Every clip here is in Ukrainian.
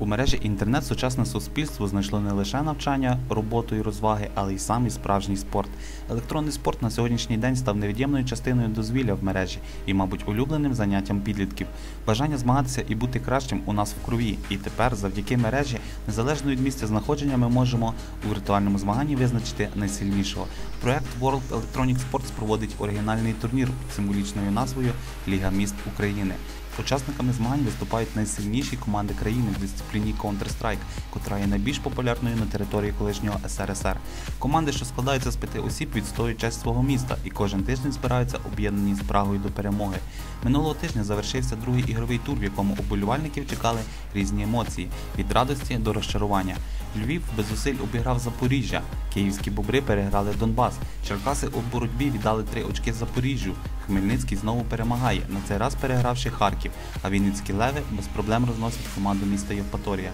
У мережі інтернет сучасне суспільство знайшло не лише навчання, роботу і розваги, але й самий справжній спорт. Електронний спорт на сьогоднішній день став невід'ємною частиною дозвілля в мережі і, мабуть, улюбленим заняттям підлітків. Бажання змагатися і бути кращим у нас в крові. І тепер, завдяки мережі, незалежно від місця знаходження, ми можемо у віртуальному змаганні визначити найсильнішого. Проект World Electronic Sports проводить оригінальний турнір під символічною назвою Ліга міст України. Учасниками змагань виступають найсильніші команди країни в дисципліні Counter-Strike, котра є найбільш популярною на території колишнього СРСР. Команди, що складаються з п'яти осіб, відстоюють честь свого міста і кожен тиждень збираються об'єднані з прагою до перемоги. Минулого тижня завершився другий ігровий тур, в якому оболівальників чекали різні емоції від радості до розчарування. Львів без зусиль обіграв Запоріжжя, київські бобри переграли Донбас, Черкаси у боротьбі віддали три очки Запоріжжю. Хмельницький знову перемагає, на цей раз перегравши Харків, а Вінницькі леви без проблем розносять команду міста Євпаторія.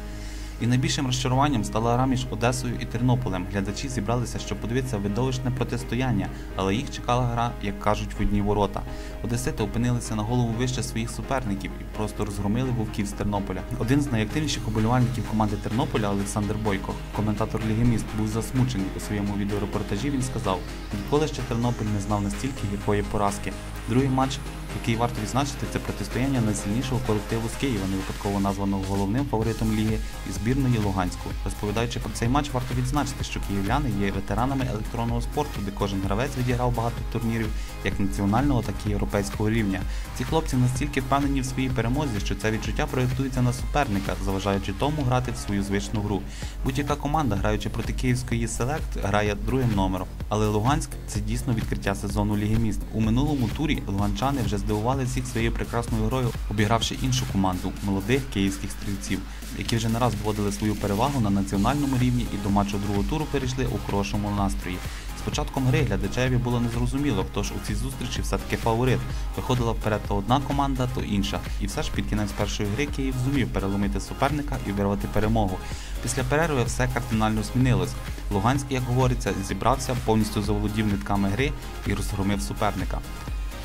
І найбільшим розчаруванням стала гра між Одесою і Тернополем. Глядачі зібралися, щоб подивитися видовищне протистояння, але їх чекала гра, як кажуть, в одні ворота. Одесити опинилися на голову вище своїх суперників і просто розгромили вовків з Тернополя. Один з найактивніших оболівальників команди Тернополя Олександр Бойко, коментатор Ліги міст, був засмучений у своєму відеорепортажі. Він сказав: ніколи ще Тернопіль не знав настільки гіркої поразки. Другий матч, який варто відзначити, це протистояння найсильнішого колективу з Києва, не випадково названого головним фаворитом ліги і збірної Луганську. Розповідаючи про цей матч, варто відзначити, що київляни є ветеранами електронного спорту, де кожен гравець відіграв багато турнірів як національного, так і європейського рівня. Ці хлопці настільки впевнені в своїй перемозі, що це відчуття проєктується на суперника, заважаючи тому грати в свою звичну гру. Будь-яка команда, граючи проти київської селект, грає другим номером. Але Луганськ це дійсно відкриття сезону Ліги міст. У минулому турі луганчани вже здивували всіх своєю прекрасною грою, обігравши іншу команду молодих київських стрільців, які вже не раз доводили свою перевагу на національному рівні і до матчу другого туру перейшли у хорошому настрої. З початком гри глядачеві було незрозуміло, хто ж у цій зустрічі все-таки фаворит. Виходила вперед то одна команда, то інша. І все ж під кінець першої гри Київ зумів переломити суперника і вирвати перемогу. Після перерви все кардинально змінилось. Луганськ, як говориться, зібрався, повністю заволодів нитками гри і розгромив суперника.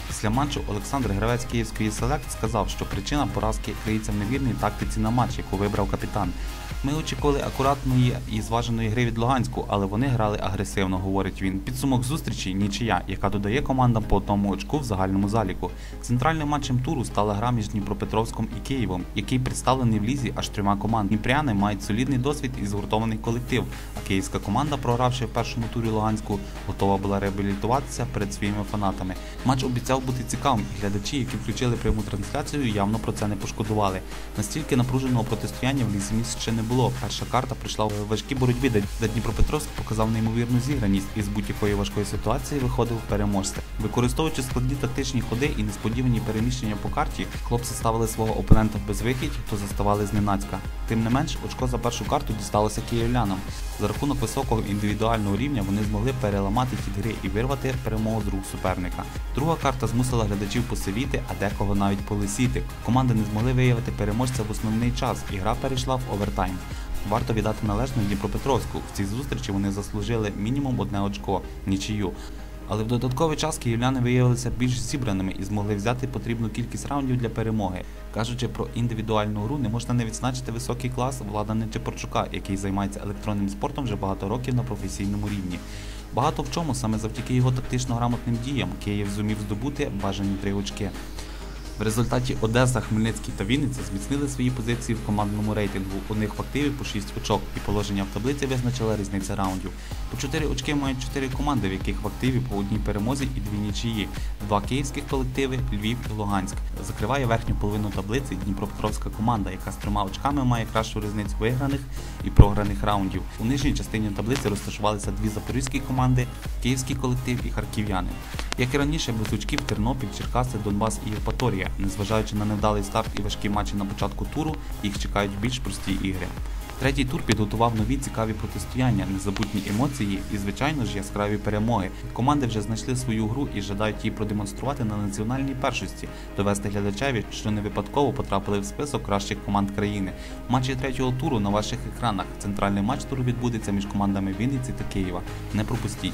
Після матчу Олександр Гравець Київської селект сказав, що причина поразки криється в невірній тактиці на матч, яку вибрав капітан. Ми очікували акуратної і зваженої гри від Луганську, але вони грали агресивно, говорить він. Підсумок зустрічі нічия, яка додає командам по одному очку в загальному заліку. Центральним матчем туру стала гра між Дніпропетровськом і Києвом, який представлений в лізі аж трьома команд. Дніпряни мають солідний досвід і згуртований колектив. А київська команда, програвши в першому турі Луганську, готова була реабілітуватися перед своїми фанатами. Матч обіцяв бути цікавим, і глядачі, які включили пряму трансляцію, явно про це не пошкодували. Настільки напруженого протистояння в лізі міст ще не було. Перша карта прийшла в важкій боротьбі, де Дніпропетровськ показав неймовірну зіграність і з будь-якої важкої ситуації виходив переможцем. Використовуючи складні тактичні ходи і несподівані переміщення по карті, хлопці ставили свого опонента в безвихідь, то заставали зненацька. Тим не менш, очко за першу карту дісталося київлянам. За рахунок високого індивідуального рівня вони змогли переламати хід гри і вирвати перемогу з рук суперника. Друга карта змусила глядачів посивіти, а декого навіть полисіти. Команди не змогли виявити переможця в основний час, і гра перейшла в овертайм. Варто віддати належне Дніпропетровську. В цій зустрічі вони заслужили мінімум одне очко нічию. Але в додатковий час київляни виявилися більш зібраними і змогли взяти потрібну кількість раундів для перемоги. Кажучи про індивідуальну гру, не можна не відзначити високий клас влада Нечепорчука, який займається електронним спортом вже багато років на професійному рівні. Багато в чому саме завдяки його тактично грамотним діям Київ зумів здобути бажані три очки. В результаті Одеса, Хмельницький та Вінниця зміцнили свої позиції в командному рейтингу. У них в активі по 6 очок, і положення в таблиці визначила різниця раундів. По 4 очки мають 4 команди, в яких в активі по одній перемозі і дві нічиї. Два київських колективи Львів і Луганськ. Закриває верхню половину таблиці Дніпропетровська команда, яка з трьома очками має кращу різницю виграних і програних раундів. У нижній частині таблиці розташувалися дві запорізькі команди, київський колектив і харків'яни. Як і раніше, без очків Тернопіль, Черкаси, Донбас і Євпаторія. Незважаючи на невдалий старт і важкі матчі на початку туру, їх чекають більш прості ігри. Третій тур підготував нові цікаві протистояння, незабутні емоції і, звичайно ж, яскраві перемоги. Команди вже знайшли свою гру і жадають її продемонструвати на національній першості, довести глядачеві, що не випадково потрапили в список кращих команд країни. Матчі третього туру на ваших екранах. Центральний матч туру відбудеться між командами Вінниці та Києва. Не пропустіть.